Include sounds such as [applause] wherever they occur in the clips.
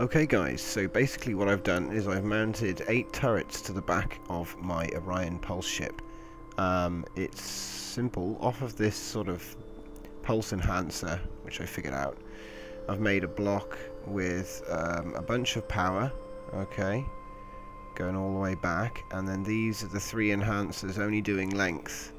Okay guys, so basically what I've done is I've mounted eight turrets to the back of my Orion Pulse ship. Um, it's simple, off of this sort of pulse enhancer, which I figured out, I've made a block with um, a bunch of power, okay, going all the way back, and then these are the three enhancers only doing length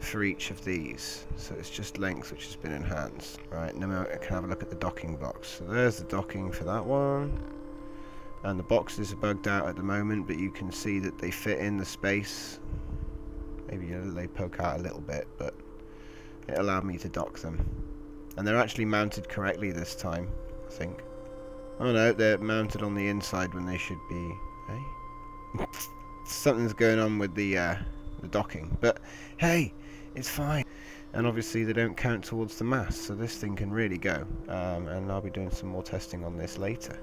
for each of these. So it's just length which has been enhanced. Right, now I can have a look at the docking box. So there's the docking for that one. And the boxes are bugged out at the moment, but you can see that they fit in the space. Maybe they poke out a little bit, but it allowed me to dock them. And they're actually mounted correctly this time, I think. Oh no, they're mounted on the inside when they should be... Hey? [laughs] Something's going on with the, uh, the docking. But, hey, it's fine. And obviously they don't count towards the mass, so this thing can really go. Um, and I'll be doing some more testing on this later.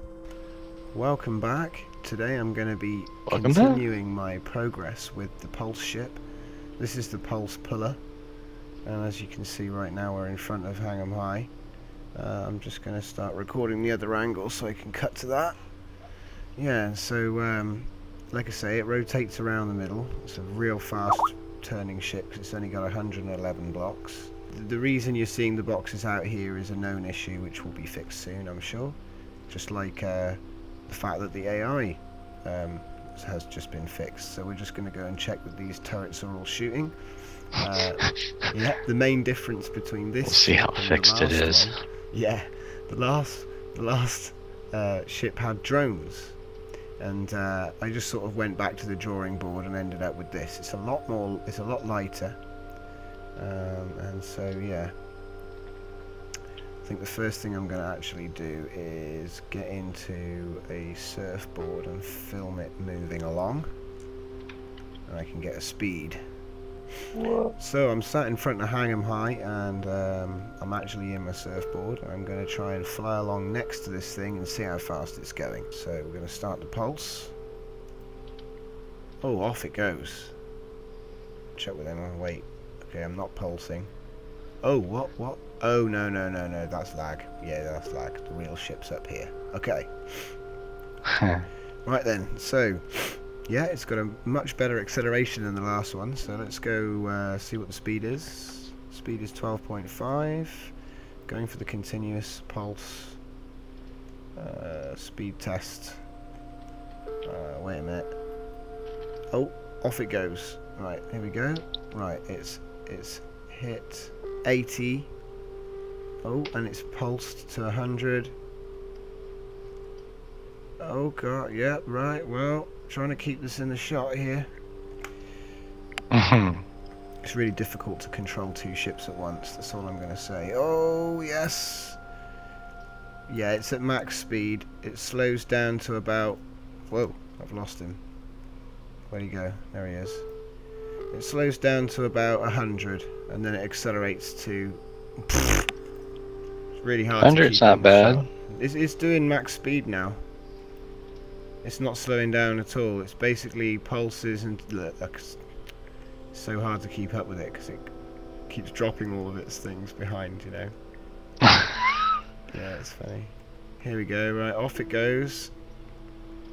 Welcome back. Today I'm going to be Welcome continuing back. my progress with the Pulse ship. This is the Pulse Puller. And as you can see right now we're in front of Hang 'em High. Uh, I'm just going to start recording the other angle so I can cut to that. Yeah, so um, like I say, it rotates around the middle. It's a real fast turning ship because it's only got 111 blocks. The reason you're seeing the boxes out here is a known issue which will be fixed soon, I'm sure. Just like uh, the fact that the AI um, has just been fixed. So we're just going to go and check that these turrets are all shooting. Uh, yeah, the main difference between this. We'll see how fixed it is. One, yeah, the last, the last uh, ship had drones and uh, I just sort of went back to the drawing board and ended up with this. It's a lot more, it's a lot lighter, um, and so yeah. I think the first thing I'm going to actually do is get into a surfboard and film it moving along, and I can get a speed. So I'm sat in front of Hang 'em High and um, I'm actually in my surfboard. I'm going to try and fly along next to this thing and see how fast it's going. So we're going to start the pulse. Oh, off it goes. Check with him. Oh, wait. Okay, I'm not pulsing. Oh, what? What? Oh, no, no, no, no. That's lag. Yeah, that's lag. The real ship's up here. Okay. [laughs] right then. So yeah, it's got a much better acceleration than the last one, so let's go uh, see what the speed is. Speed is 12.5. Going for the continuous pulse. Uh, speed test. Uh, wait a minute. Oh, off it goes. Right, here we go. Right, it's it's hit 80. Oh, and it's pulsed to 100. Oh god, yeah, right, well, trying to keep this in the shot here. Mm-hmm. it's really difficult to control two ships at once, that's all I'm going to say. Oh, yes! Yeah, it's at max speed. It slows down to about... Whoa, I've lost him. Where'd he go? There he is. It slows down to about 100, and then it accelerates to... [laughs] it's really hard 100's not bad. It's, it's doing max speed now. It's not slowing down at all. It's basically pulses and look, it's so hard to keep up with it because it keeps dropping all of its things behind, you know. [laughs] yeah, it's funny. Here we go. Right, off it goes.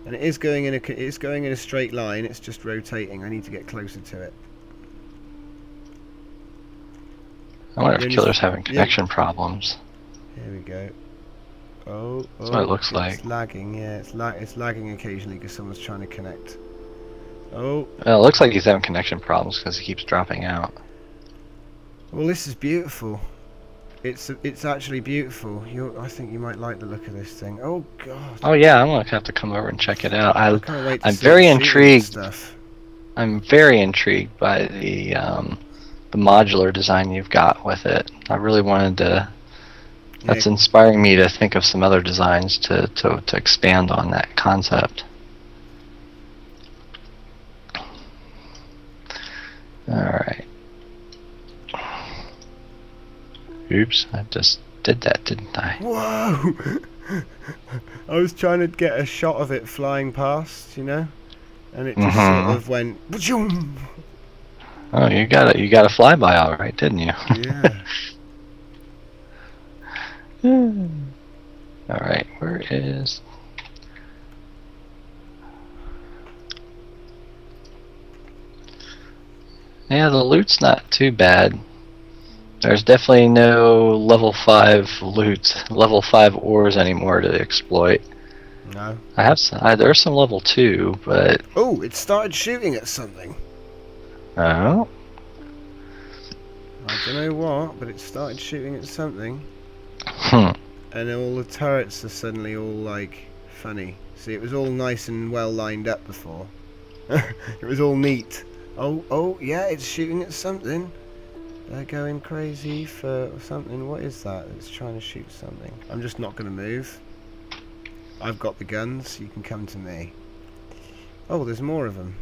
And it is going in a it's going in a straight line. It's just rotating. I need to get closer to it. I wonder if Killer's having connection yeah. problems. Here we go. Oh, oh That's what it looks like. it's lagging, yeah, it's, la it's lagging occasionally because someone's trying to connect. Oh. Well, it looks like he's having connection problems because he keeps dropping out. Well, this is beautiful. It's it's actually beautiful. you I think you might like the look of this thing. Oh God. Oh yeah, I'm gonna have to come over and check it out. I, I I'm very intrigued. Stuff. I'm very intrigued by the um, the modular design you've got with it. I really wanted to that's inspiring me to think of some other designs to, to, to expand on that concept. Alright. Oops, I just did that, didn't I? Whoa! [laughs] I was trying to get a shot of it flying past, you know? And it just mm -hmm. sort of went... [laughs] Oh, you got it. You got a flyby all right, didn't you? Yeah. [laughs] Hmm. All right, where is Yeah, the loot's not too bad. There's definitely no level 5 loot, level 5 ores anymore to exploit. No. I have some, I, there's some level 2, but... Oh, it started shooting at something. Oh. I don't know what, but it started shooting at something. Hmm. And all the turrets are suddenly all, like, funny. See, it was all nice and well lined up before. [laughs] it was all neat. Oh, oh, yeah, it's shooting at something. They're going crazy for something. What is that? It's trying to shoot something. I'm just not going to move. I've got the guns. You can come to me. Oh, there's more of them.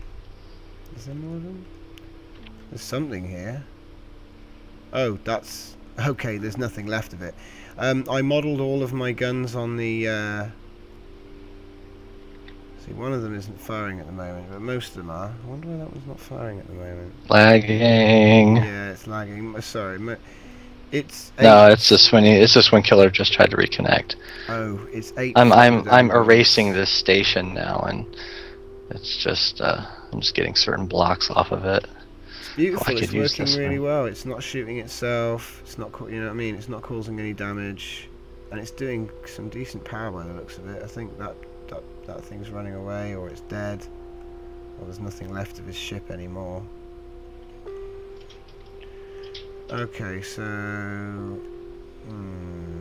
Is there more of them? There's something here. Oh, that's... Okay, there's nothing left of it. Um, I modelled all of my guns on the... Uh, see, one of them isn't firing at the moment, but most of them are. I wonder why that one's not firing at the moment. Lagging. Yeah, it's lagging. Sorry, it's no, it's just when he, it's just when Killer just tried to reconnect. Oh, it's eight. I'm I'm I'm erasing this station now, and it's just uh, I'm just getting certain blocks off of it. Beautiful. It's working really well. It's not shooting itself. It's not you know what I mean. It's not causing any damage, and it's doing some decent power by the looks of it. I think that that that thing's running away, or it's dead, or there's nothing left of his ship anymore. Okay, so... Hmm,